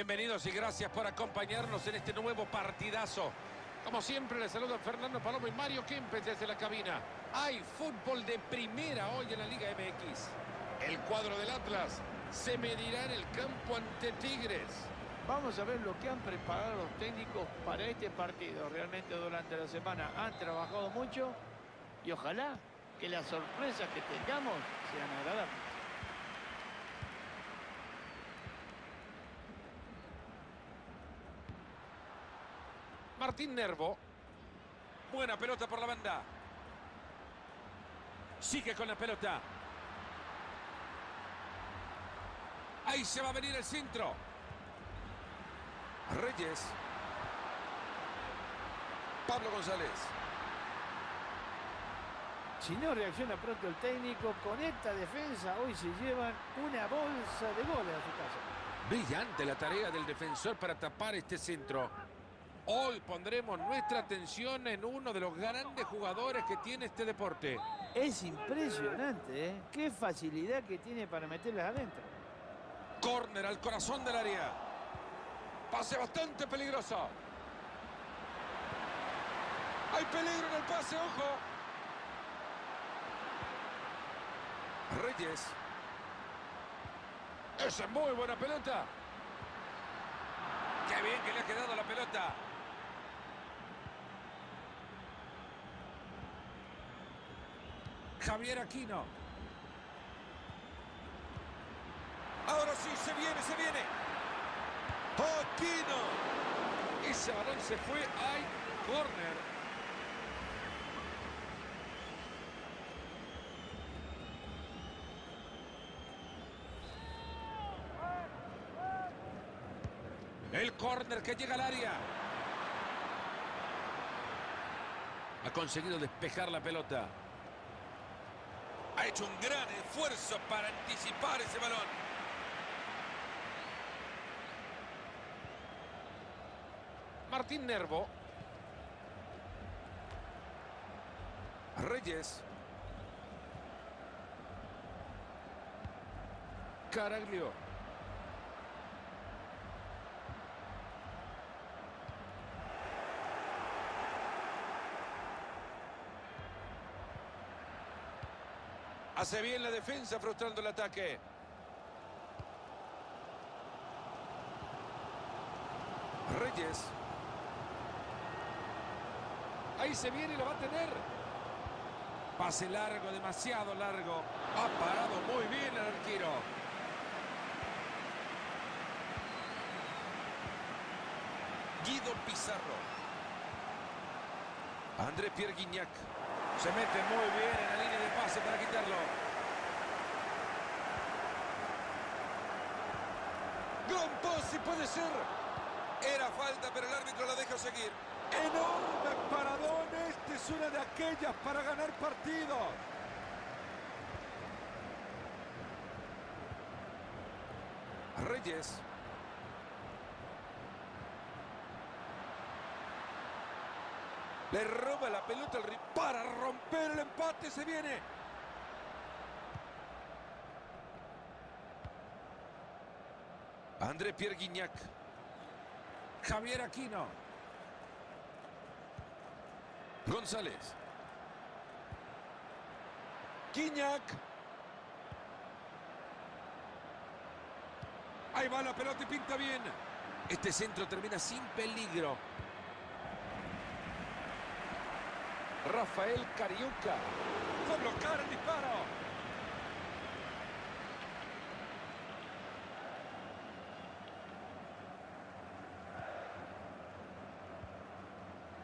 Bienvenidos y gracias por acompañarnos en este nuevo partidazo. Como siempre, les saluda Fernando Palomo y Mario Kempes desde la cabina. Hay fútbol de primera hoy en la Liga MX. El cuadro del Atlas se medirá en el campo ante Tigres. Vamos a ver lo que han preparado los técnicos para este partido. Realmente durante la semana han trabajado mucho y ojalá que las sorpresas que tengamos sean agradables. Martín Nervo. Buena pelota por la banda. Sigue con la pelota. Ahí se va a venir el centro. Reyes. Pablo González. Si no reacciona pronto el técnico, con esta defensa hoy se llevan una bolsa de goles a su casa. Brillante la tarea del defensor para tapar este centro. Hoy pondremos nuestra atención en uno de los grandes jugadores que tiene este deporte. Es impresionante, ¿eh? Qué facilidad que tiene para meterlas adentro. Córner al corazón del área. Pase bastante peligroso. Hay peligro en el pase, ojo. Reyes. Esa es muy buena pelota. Qué bien que le ha quedado la pelota. Javier Aquino. Ahora sí, se viene, se viene. Aquino. Ese balón se fue. Hay corner. El córner que llega al área. Ha conseguido despejar la pelota. Ha hecho un gran esfuerzo para anticipar ese balón. Martín Nervo. Reyes. Caraglio. Hace bien la defensa frustrando el ataque. Reyes. Ahí se viene y lo va a tener. Pase largo, demasiado largo. Ha parado muy bien el arquero. Guido Pizarro. André Pierre Guignac. Se mete muy bien en la línea pase para quitarlo. Gran pase puede ser. Era falta, pero el árbitro la deja seguir. Enorme paradón. Este es una de aquellas para ganar partidos. Reyes. Le roba la pelota al para romper el empate. Se viene. André Pierre Guignac. Javier Aquino. González. Guignac. Ahí va la pelota y pinta bien. Este centro termina sin peligro. Rafael Cariuca. Fue a bloquear el disparo.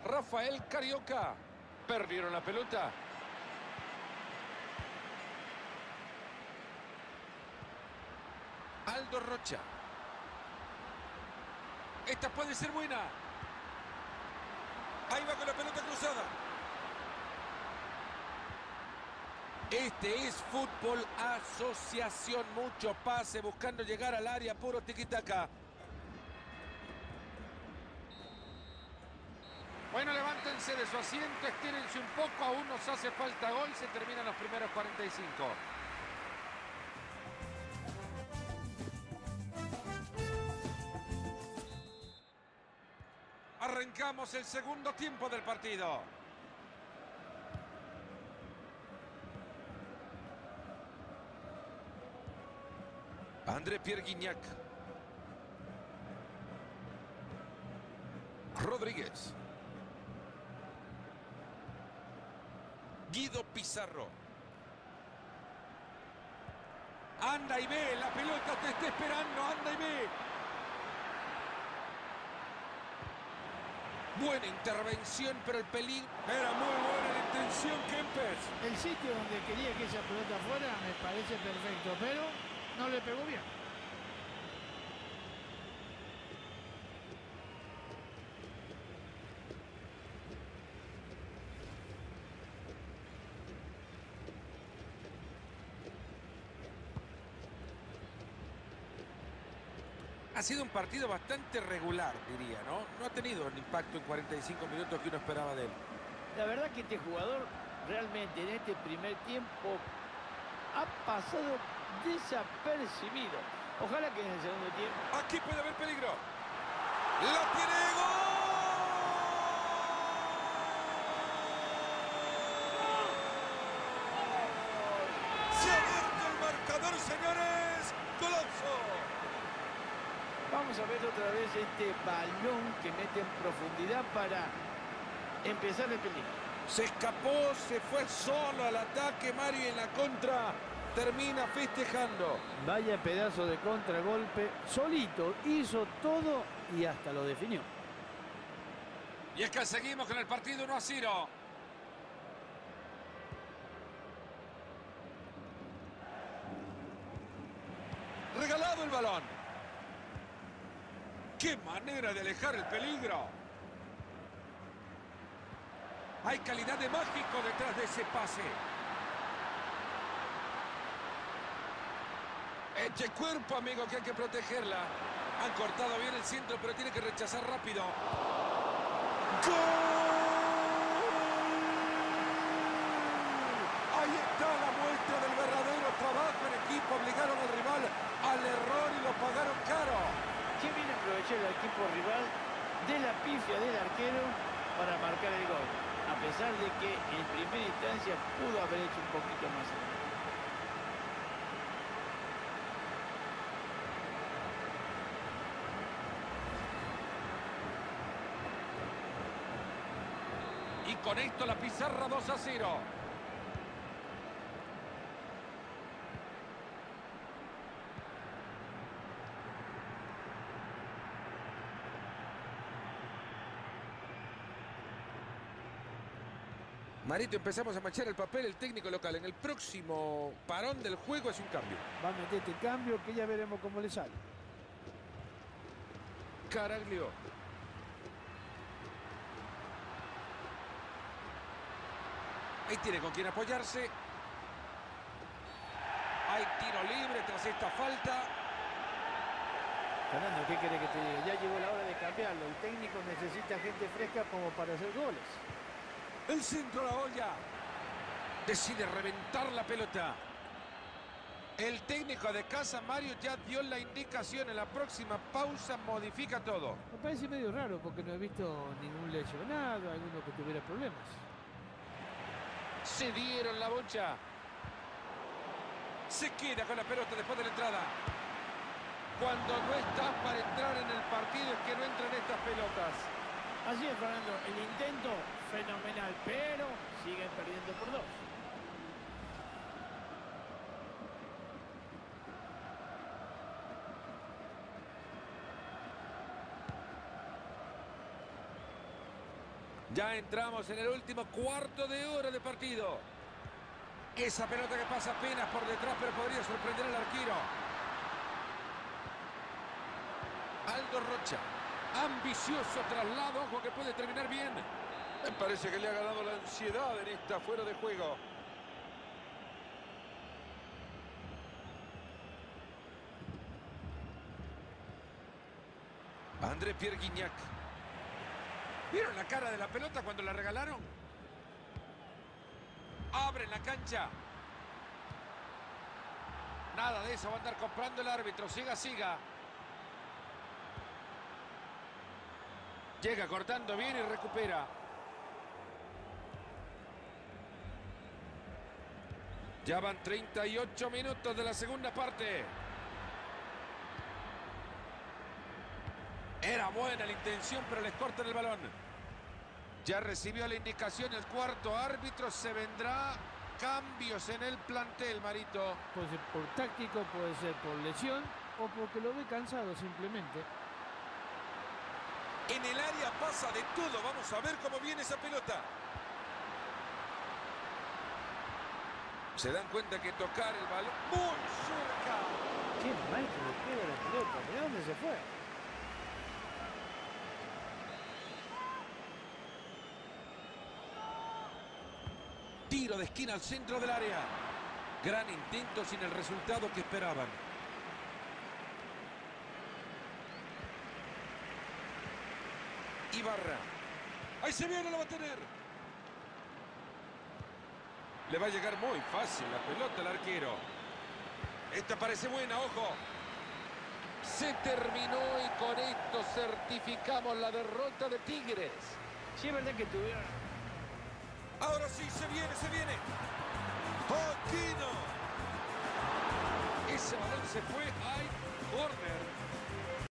Rafael Carioca. Perdieron la pelota. Aldo Rocha. Esta puede ser buena. Ahí va con la pelota cruzada. Este es fútbol asociación. Mucho pase buscando llegar al área. Puro tiquitaca. Bueno, levántense de su asiento, estírense un poco. Aún nos hace falta gol. Se terminan los primeros 45. Arrancamos el segundo tiempo del partido. André Pierre Guignac. Rodríguez. Guido Pizarro. Anda y ve, la pelota te está esperando, anda y ve. Buena intervención, pero el peligro... Era muy buena la intención, Kempes. El sitio donde quería que esa pelota fuera me parece perfecto, pero le pegó bien. Ha sido un partido bastante regular, diría, ¿no? No ha tenido el impacto en 45 minutos que uno esperaba de él. La verdad que este jugador realmente en este primer tiempo ha pasado desapercibido. Ojalá que en el segundo tiempo... Aquí puede haber peligro. ¡La tiene gol! ¡Se ha abierto el marcador, señores! ¡Golazo! Vamos a ver otra vez este balón que mete en profundidad para empezar el peligro. Se escapó, se fue solo al ataque. Mario en la contra termina festejando. Vaya pedazo de contragolpe. Solito hizo todo y hasta lo definió. Y es que seguimos con el partido 1 a 0. Regalado el balón. ¡Qué manera de alejar el peligro! Hay calidad de mágico detrás de ese pase. Eche cuerpo, amigo, que hay que protegerla. Han cortado bien el centro, pero tiene que rechazar rápido. ¡Gol! Ahí está la muestra del verdadero trabajo en equipo. Obligaron al rival al error y lo pagaron caro. Qué bien aprovechó el equipo rival de la pifia del arquero para marcar el gol. A pesar de que en primera instancia pudo haber hecho un poquito más. Con esto la pizarra 2 a 0. Marito, empezamos a manchar el papel el técnico local. En el próximo parón del juego es un cambio. Va a meter este cambio que ya veremos cómo le sale. Caraglio. Ahí tiene con quién apoyarse. Hay tiro libre tras esta falta. Fernando, ¿qué quiere que te diga? Ya llegó la hora de cambiarlo. El técnico necesita gente fresca como para hacer goles. El centro la olla. Decide reventar la pelota. El técnico de casa, Mario, ya dio la indicación. En la próxima pausa modifica todo. Me parece medio raro porque no he visto ningún lesionado, alguno que tuviera problemas. Se dieron la bocha. Se queda con la pelota después de la entrada. Cuando no estás para entrar en el partido es que no entran estas pelotas. Así es, Fernando. El intento fenomenal, pero siguen perdiendo por dos. Ya entramos en el último cuarto de hora de partido. Esa pelota que pasa apenas por detrás, pero podría sorprender al arquero. Aldo Rocha. Ambicioso traslado, ojo que puede terminar bien. Me parece que le ha ganado la ansiedad en esta fuera de juego. André Pierre Guignac. ¿Vieron la cara de la pelota cuando la regalaron? Abre la cancha. Nada de eso va a andar comprando el árbitro. Siga, siga. Llega cortando bien y recupera. Ya van 38 minutos de la segunda parte. Era buena la intención, pero les cortan el balón. Ya recibió la indicación el cuarto árbitro. Se vendrá cambios en el plantel, Marito. Puede ser por táctico, puede ser por lesión o porque lo ve cansado simplemente. En el área pasa de todo. Vamos a ver cómo viene esa pelota. Se dan cuenta que tocar el balón muy cerca. Qué mal que le queda la pelota. ¿De dónde se fue? Tiro de esquina al centro del área. Gran intento sin el resultado que esperaban. Ibarra. Ahí se viene, lo va a tener. Le va a llegar muy fácil la pelota al arquero. Esta parece buena, ojo. Se terminó y con esto certificamos la derrota de Tigres. Es verdad que tuvieron... Ahora sí, se viene, se viene. Aquino. Ese balón se fue. Hay corner.